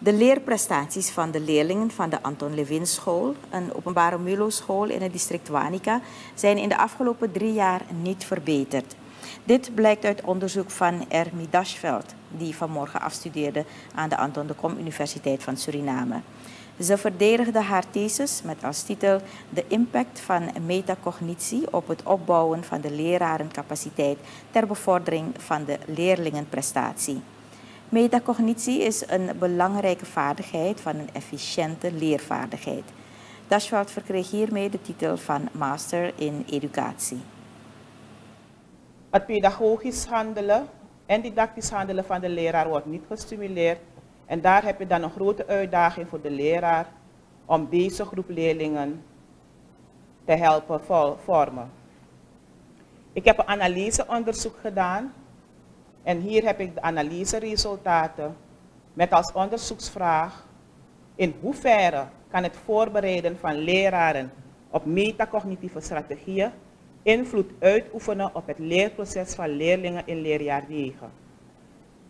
De leerprestaties van de leerlingen van de Anton Levin School, een openbare MULO-school in het district Wanica, zijn in de afgelopen drie jaar niet verbeterd. Dit blijkt uit onderzoek van Ermi Dashveld, die vanmorgen afstudeerde aan de Anton de Kom Universiteit van Suriname. Ze verdedigde haar thesis met als titel De impact van metacognitie op het opbouwen van de lerarencapaciteit ter bevordering van de leerlingenprestatie. Metacognitie is een belangrijke vaardigheid van een efficiënte leervaardigheid. Dashveld verkreeg hiermee de titel van Master in Educatie. Het pedagogisch handelen en didactisch handelen van de leraar wordt niet gestimuleerd. En daar heb je dan een grote uitdaging voor de leraar om deze groep leerlingen te helpen vormen. Ik heb een analyseonderzoek gedaan en hier heb ik de analyseresultaten met als onderzoeksvraag in hoeverre kan het voorbereiden van leraren op metacognitieve strategieën invloed uitoefenen op het leerproces van leerlingen in leerjaar 9.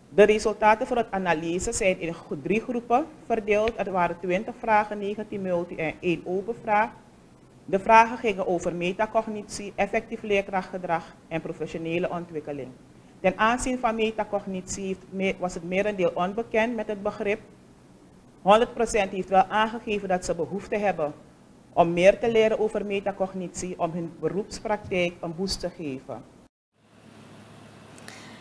De resultaten voor het analyse zijn in drie groepen verdeeld. Er waren 20 vragen, 19 multi en 1 open vraag. De vragen gingen over metacognitie, effectief leerkrachtgedrag en professionele ontwikkeling. Ten aanzien van metacognitie was het merendeel onbekend met het begrip. 100% heeft wel aangegeven dat ze behoefte hebben om meer te leren over metacognitie, om hun beroepspraktijk een boost te geven.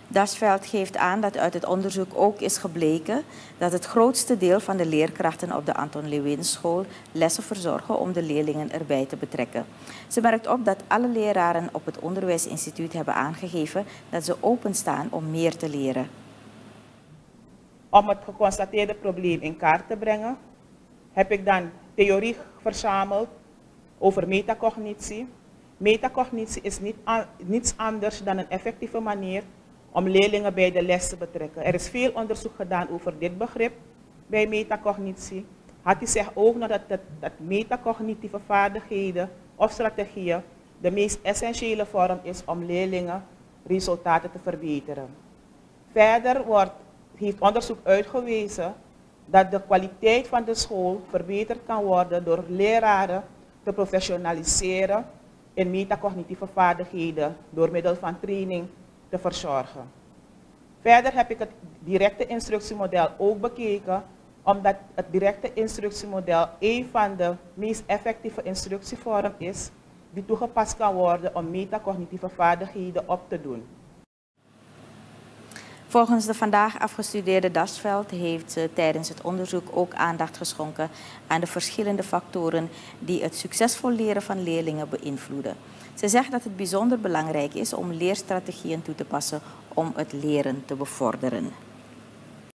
Dasveld geeft aan dat uit het onderzoek ook is gebleken dat het grootste deel van de leerkrachten op de Anton Lewin school lessen verzorgen om de leerlingen erbij te betrekken. Ze merkt op dat alle leraren op het onderwijsinstituut hebben aangegeven dat ze openstaan om meer te leren. Om het geconstateerde probleem in kaart te brengen, heb ik dan theorie verzameld over metacognitie. Metacognitie is niet, niets anders dan een effectieve manier om leerlingen bij de les te betrekken. Er is veel onderzoek gedaan over dit begrip bij metacognitie. Had hij zegt ook nog dat, dat, dat metacognitieve vaardigheden of strategieën de meest essentiële vorm is om leerlingen resultaten te verbeteren. Verder wordt, heeft onderzoek uitgewezen dat de kwaliteit van de school verbeterd kan worden door leraren te professionaliseren in metacognitieve vaardigheden door middel van training te verzorgen. Verder heb ik het directe instructiemodel ook bekeken, omdat het directe instructiemodel een van de meest effectieve instructievormen is die toegepast kan worden om metacognitieve vaardigheden op te doen. Volgens de vandaag afgestudeerde Dasveld heeft ze tijdens het onderzoek ook aandacht geschonken aan de verschillende factoren die het succesvol leren van leerlingen beïnvloeden. Ze zegt dat het bijzonder belangrijk is om leerstrategieën toe te passen om het leren te bevorderen.